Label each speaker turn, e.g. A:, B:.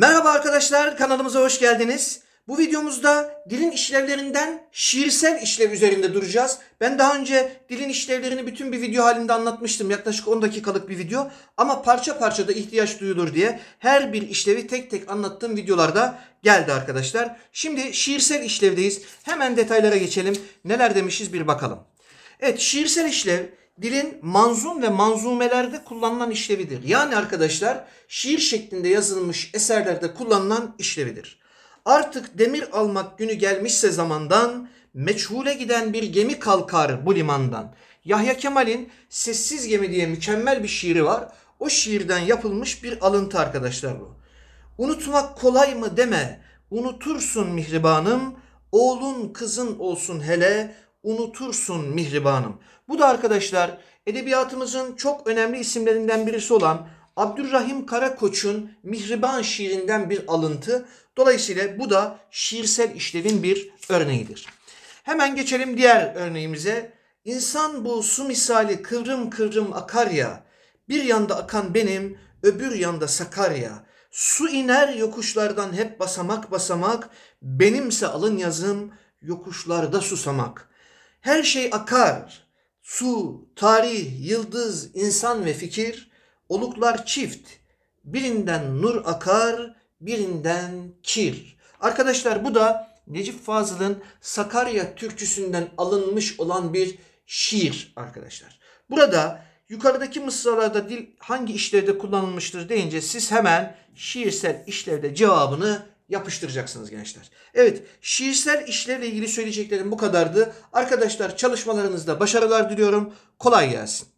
A: Merhaba arkadaşlar, kanalımıza hoş geldiniz. Bu videomuzda dilin işlevlerinden şiirsel işlev üzerinde duracağız. Ben daha önce dilin işlevlerini bütün bir video halinde anlatmıştım. Yaklaşık 10 dakikalık bir video. Ama parça parça da ihtiyaç duyulur diye her bir işlevi tek tek anlattığım videolarda geldi arkadaşlar. Şimdi şiirsel işlevdeyiz. Hemen detaylara geçelim. Neler demişiz bir bakalım. Evet, şiirsel işlev dilin manzum ve manzumelerde kullanılan işlevidir. Yani arkadaşlar şiir şeklinde yazılmış eserlerde kullanılan işlevidir. Artık demir almak günü gelmişse zamandan, meçhule giden bir gemi kalkar bu limandan. Yahya Kemal'in Sessiz Gemi diye mükemmel bir şiiri var. O şiirden yapılmış bir alıntı arkadaşlar bu. Unutmak kolay mı deme, unutursun mihribanım, oğlun kızın olsun hele, unutursun mihribanım. Bu da arkadaşlar edebiyatımızın çok önemli isimlerinden birisi olan Abdurrahim Karakoç'un Mihriban şiirinden bir alıntı. Dolayısıyla bu da şiirsel işlevin bir örneğidir. Hemen geçelim diğer örneğimize. İnsan bu su misali kıvrım kıvrım akar ya. Bir yanda akan benim, öbür yanda Sakarya. Su iner yokuşlardan hep basamak basamak, benimse alın yazım yokuşlarda susamak. Her şey akar, su, tarih, yıldız, insan ve fikir, oluklar çift. Birinden nur akar, birinden kir. Arkadaşlar bu da Necip Fazıl'ın Sakarya türküsünden alınmış olan bir şiir arkadaşlar. Burada yukarıdaki mısralarda dil hangi işlevde kullanılmıştır deyince siz hemen şiirsel işlevde cevabını yapıştıracaksınız gençler. Evet, şiirsel işlevle ilgili söyleyeceklerim bu kadardı. Arkadaşlar çalışmalarınızda başarılar diliyorum. Kolay gelsin.